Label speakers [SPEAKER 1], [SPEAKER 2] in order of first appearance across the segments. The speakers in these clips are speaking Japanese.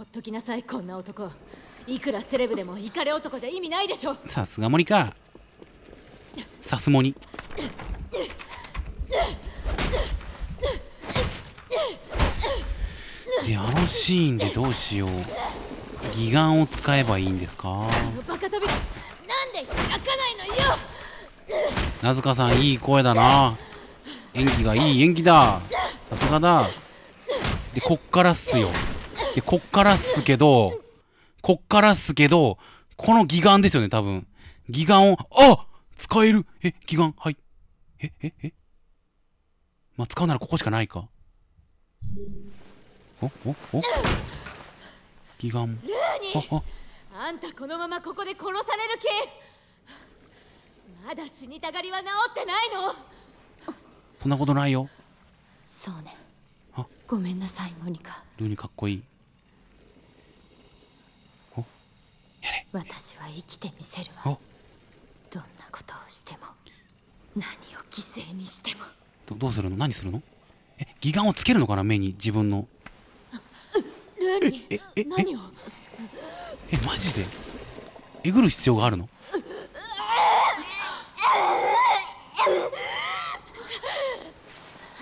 [SPEAKER 1] ほっときなさいこんな男。いくらセレブでもイカレ男じゃ意味ないでしょ。
[SPEAKER 2] さすが森か。さすもに。であのシーンでどうしよう。義眼を使えばいいんですか？
[SPEAKER 1] バカ扉なんで開かないのよ。
[SPEAKER 2] なずかさんいい声だな。演技がいい演技だ。さすがだ。でこっからっすよでこっからっすけどこっからっすけどこの義眼ですよね多分。義眼をあ使える。え義眼はい。えええ。まあ使うならここしかないか。おおお。義眼。
[SPEAKER 1] ルーニ
[SPEAKER 2] ああ。
[SPEAKER 1] あんたこのままここで殺される気？まだ死にたがりは治ってないの？
[SPEAKER 2] そんなことないよ。
[SPEAKER 3] そうね。
[SPEAKER 2] あ
[SPEAKER 3] ごめんなさいモニカ。
[SPEAKER 2] ルーにかっこいい？お？やれ。
[SPEAKER 3] 私は生きてみせるわ。
[SPEAKER 2] お？
[SPEAKER 3] どんなことをしても何を犠牲にしても。
[SPEAKER 2] どどうするの？何するの？え義眼をつけるのかな？目に自分の。
[SPEAKER 1] ルーニ
[SPEAKER 2] ええ？
[SPEAKER 1] 何を？
[SPEAKER 2] えマジで？えぐる必要があるの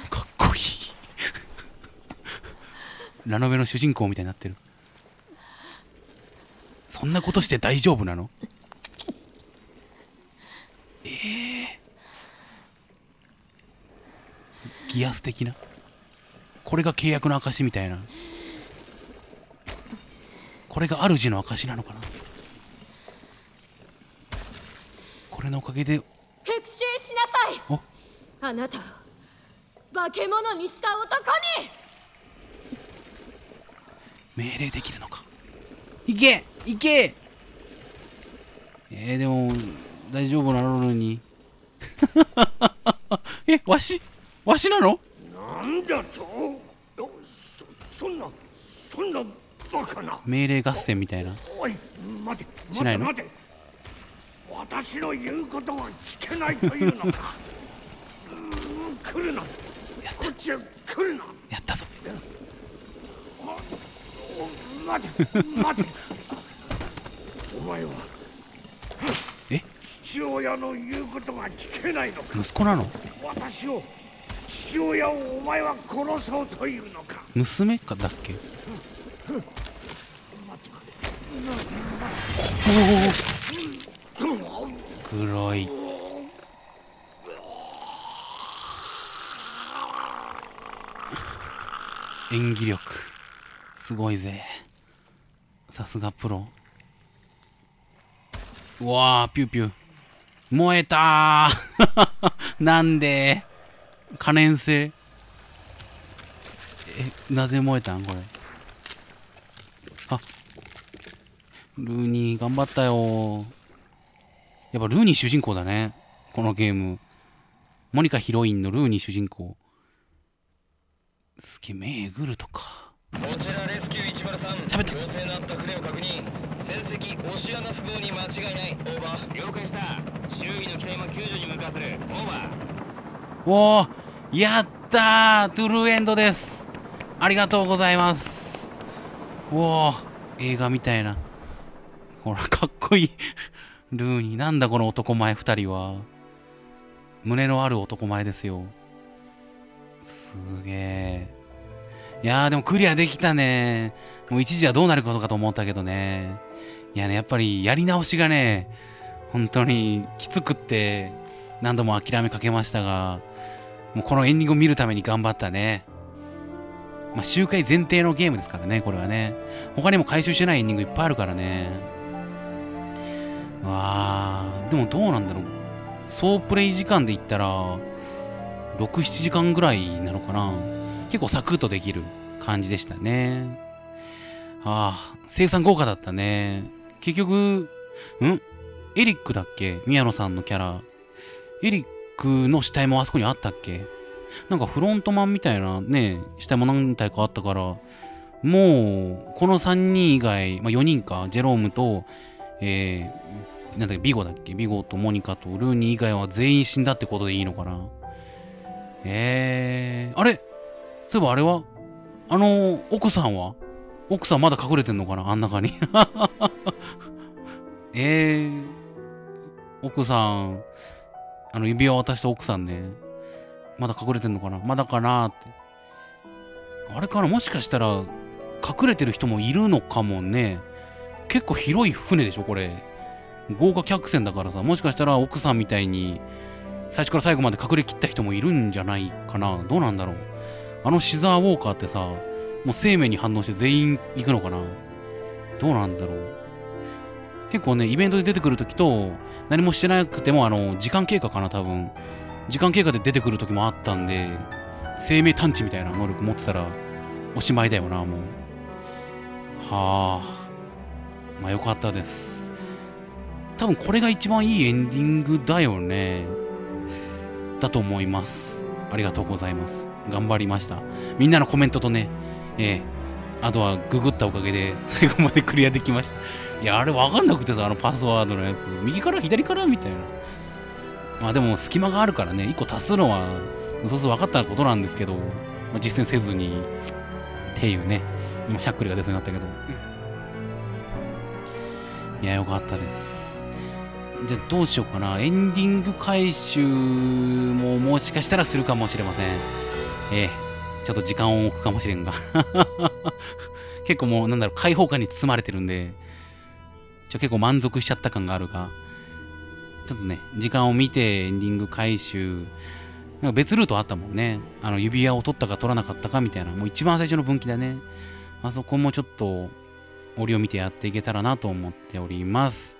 [SPEAKER 2] かっこいいラノベの主人公みたいになってる。そんなことして大丈夫なの？ええギアス的な？これが契約の証みたいな？これが主の証なのかな？これのおかげで
[SPEAKER 1] 復讐しなさい。
[SPEAKER 2] お？
[SPEAKER 1] あなたを化け物にした男に
[SPEAKER 2] 命令できるのか。いけいけ。えー、でも大丈夫なのに。えわしわしなの？
[SPEAKER 4] なんだと。そそんなそんなバカな。
[SPEAKER 2] 命令合戦みたいな。
[SPEAKER 4] おい待て待て待て。私の言うことが聞けないというのか。うーん来るな。こっちへ来るな。
[SPEAKER 2] やったぞ。
[SPEAKER 4] お待て。待て。お前は。
[SPEAKER 2] え？
[SPEAKER 4] 父親の言うことが聞けないのか。
[SPEAKER 2] 息子なの？
[SPEAKER 4] 私を父親をお前は殺そうというのか。
[SPEAKER 2] 娘かだっけ？
[SPEAKER 4] 待ってくれ。
[SPEAKER 2] おお黒い。演技力すごいぜ。さすがプロ。うわーピューピュー。燃えたー。なんで？可燃性。えなぜ燃えたん？これ。あ。ルーニー頑張ったよ。やっぱルーニー主人公だね。このゲーム。モニカヒロインのルーニー主人公。すげえ目えぐるとか。
[SPEAKER 5] こちらレスキュー103
[SPEAKER 2] 喋った。
[SPEAKER 5] 要請のあった船を確認。船籍オシアナス号に間違いない。オーバー。了解した。周囲の機体も救助に向かわせる。オーバー。
[SPEAKER 2] おおやったー。トゥルーエンドです。ありがとうございます。おお映画みたいな。ほらかっこいい。ルーニー。なんだこの男前2人は。胸のある男前ですよ。すげえいやーでもクリアできたねもう一時はどうなることかと思ったけどねいやねやっぱりやり直しがね本当にきつくって何度も諦めかけましたがもうこのエンディングを見るために頑張ったね。まあ、周回前提のゲームですからね、これはね。他にも回収してないエンディングいっぱいあるからね。うわー、でもどうなんだろう。総プレイ時間で言ったら、6、7時間ぐらいなのかな。結構サクッとできる感じでしたね。ああ、生産豪華だったね。結局、ん？エリックだっけ？宮野さんのキャラ。エリックの死体もあそこにあったっけ？なんかフロントマンみたいなね、死体も何体かあったから、もう、この3人以外、まあ4人か、ジェロームと、えー、なんだっけ、ビゴだっけ？ビゴとモニカとルーニー以外は全員死んだってことでいいのかな。えー、あれ？そういえばあれは？あの、奥さんは？奥さんまだ隠れてんのかな？あん中に。えー、奥さん、あの指輪渡した奥さんね。まだ隠れてんのかな？まだかなって。あれかな？もしかしたら隠れてる人もいるのかもね。結構広い船でしょこれ。豪華客船だからさ、もしかしたら奥さんみたいに最初から最後まで隠れきった人もいるんじゃないかな？どうなんだろう？あのシザーウォーカーってさ、もう生命に反応して全員行くのかな？どうなんだろう？結構ね、イベントで出てくるときと、何もしてなくても、あの、時間経過かな、多分。時間経過で出てくるときもあったんで、生命探知みたいな能力持ってたら、おしまいだよな、もう。はあ。まあ、よかったです。多分これが一番いいエンディングだよね。だと思います。ありがとうございます。頑張りました。みんなのコメントとね、ええあとはググったおかげで 最後までクリアできました。いや、あれわかんなくてさ、あのパスワードのやつ。右から左から？みたいな。まあでも隙間があるからね、1個足すのは、そうそう分かったことなんですけど、まあ、実践せずに、っていうね、今しゃっくりが出そうになったけど。いや、よかったです。じゃあどうしようかな。エンディング回収ももしかしたらするかもしれません。ええ、ちょっと時間を置くかもしれんが。結構もう、なんだろう、開放感に包まれてるんで、ちょ結構満足しちゃった感があるが、ちょっとね、時間を見てエンディング回収、なんか別ルートあったもんね。あの、指輪を取ったか取らなかったかみたいな、もう一番最初の分岐だね。あそこもちょっと、折を見てやっていけたらなと思っております。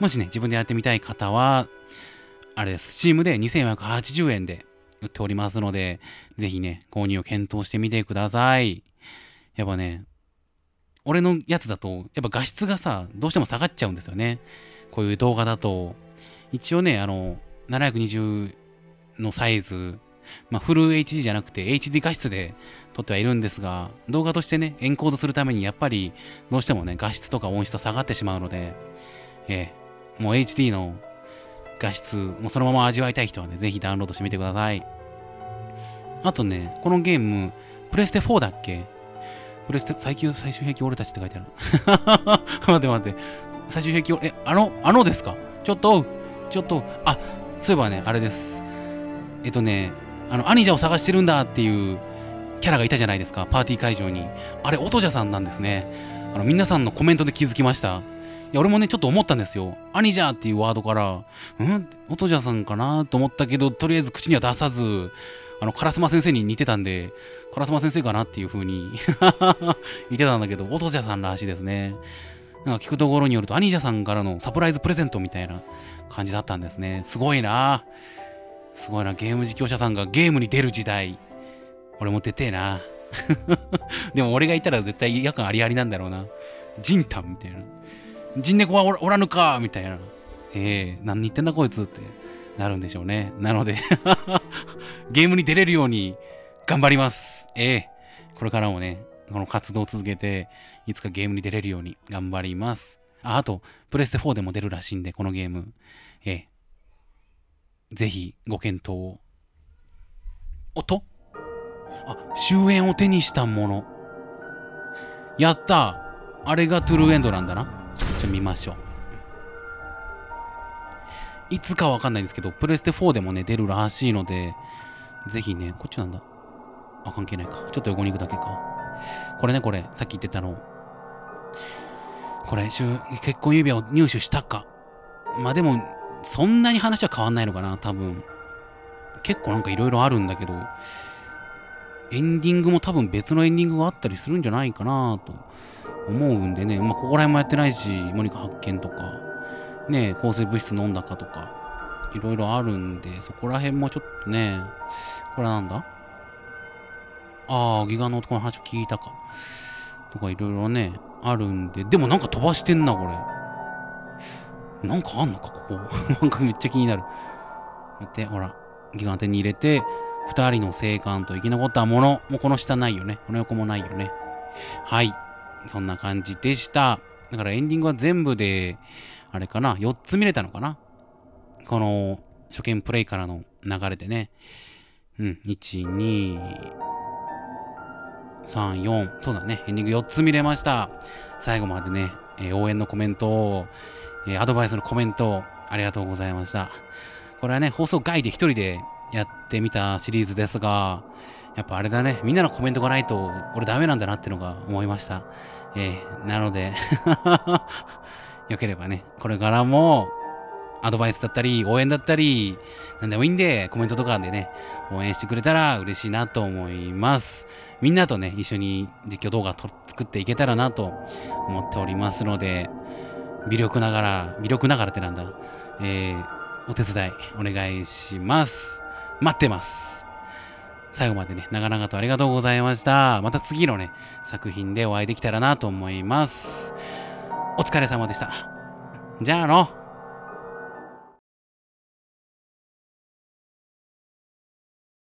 [SPEAKER 2] もしね、自分でやってみたい方は、あれです、Steam で2480円で売っておりますので、ぜひね、購入を検討してみてください。やっぱね、俺のやつだと、やっぱ画質がさ、どうしても下がっちゃうんですよね。こういう動画だと。一応ね、あの、720のサイズ、まあ、フル HD じゃなくて HD 画質で撮ってはいるんですが、動画としてね、エンコードするためにやっぱりどうしてもね、画質とか音質が下がってしまうので、ええ、もう HD の画質、もうそのまま味わいたい人はね、ぜひダウンロードしてみてください。あとね、このゲーム、プレステ4だっけ？プレステ、最終、最終兵器俺たちって書いてある。待って待って。最終兵器俺、え、あの、あのですか？ちょっと、ちょっと、あ、そういえばね、あれです。えっとね、あの、アニジャを探してるんだっていうキャラがいたじゃないですか、パーティー会場に。あれ、オトジャさんなんですね。あの、皆さんのコメントで気づきました。や、俺もね、ちょっと思ったんですよ。アニジャっていうワードから、うんオトジャさんかなと思ったけど、とりあえず口には出さず、あの、カラスマ先生に似てたんで、カラスマ先生かなっていう風に 言ってたんだけど、オトジャさんらしいですね。なんか聞くところによると、アニジャさんからのサプライズプレゼントみたいな感じだったんですね。すごいなすごいな、ゲーム実況者さんがゲームに出る時代。俺も出てえな。でも俺がいたら絶対違和感ありありなんだろうな。ジンタンみたいな。ジンネコはおらぬかみたいな。ええ何言ってんだこいつってなるんでしょうね。なので ゲームに出れるように頑張ります。ええこれからもね、この活動を続けて、いつかゲームに出れるように頑張ります。あ、あと、プレステ4でも出るらしいんで、このゲーム。ええぜひご検討を。おと？あ、終焉を手にしたもの。やったあれがトゥルーエンドなんだな。ちょっと見ましょう。いつかわかんないんですけど、プレステ4でもね、出るらしいので、ぜひね、こっちなんだ。あ、関係ないか。ちょっと横に行くだけか。これね、これ、さっき言ってたの。これ、結婚指輪を入手したか。まあでも、そんなに話は変わんないのかな、多分。結構なんかいろいろあるんだけど、エンディングも多分別のエンディングがあったりするんじゃないかなと思うんでね、まあここら辺もやってないし、モニカ発見とか、ね、抗生物質飲んだかとか、いろいろあるんで、そこら辺もちょっとね、これなんだ？ああ、ギガの男の話を聞いたか。とかいろいろね、あるんで、でもなんか飛ばしてんな、これ。なんかあんのか、ここ。なんかめっちゃ気になる。待って、ほら、ギガン手に入れて、二人の生還と生き残ったもの。もうこの下ないよね。この横もないよね。はい。そんな感じでした。だからエンディングは全部で、あれかな、4つ見れたのかなこの、初見プレイからの流れでね。うん、1、2、3、4、そうだね、エンディング4つ見れました。最後までね、えー応援のコメントを、えーアドバイスのコメントをありがとうございました。これはね、放送外で一人でやってみたシリーズですが、やっぱあれだね、みんなのコメントがないと俺ダメなんだなってのが思いました。えーなので、よければね、これからもアドバイスだったり、応援だったり、なんでもいいんで、コメントとかでね、応援してくれたら嬉しいなと思います。みんなとね、一緒に実況動画作っていけたらなと思っておりますので、微力ながら、微力ながらってなんだ、えー、お手伝いお願いします。待ってます。最後までね、長々とありがとうございました。また次のね、作品でお会いできたらなと思います。お疲れ様でした。じゃあの。